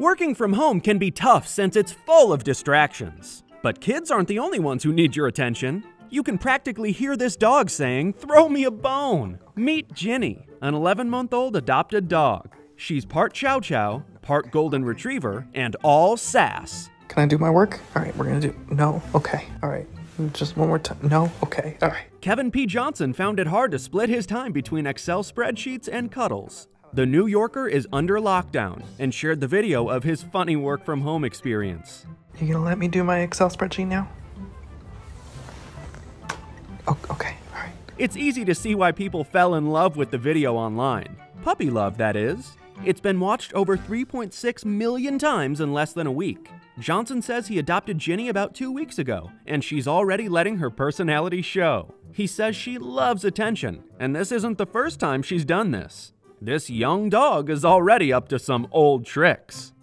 Working from home can be tough since it's full of distractions. But kids aren't the only ones who need your attention. You can practically hear this dog saying, Throw me a bone. Meet Ginny, an 11 month old adopted dog. She's part Chow Chow, part Golden Retriever, and all sass. Can I do my work? All right, we're gonna do. No, okay, all right. Just one more time. No, okay, all right. Kevin P. Johnson found it hard to split his time between Excel spreadsheets and cuddles. The New Yorker is under lockdown and shared the video of his funny work from home experience. You gonna let me do my Excel spreadsheet now? Oh, okay, all right. It's easy to see why people fell in love with the video online. Puppy love, that is. It's been watched over 3.6 million times in less than a week. Johnson says he adopted Ginny about two weeks ago, and she's already letting her personality show. He says she loves attention, and this isn't the first time she's done this. This young dog is already up to some old tricks.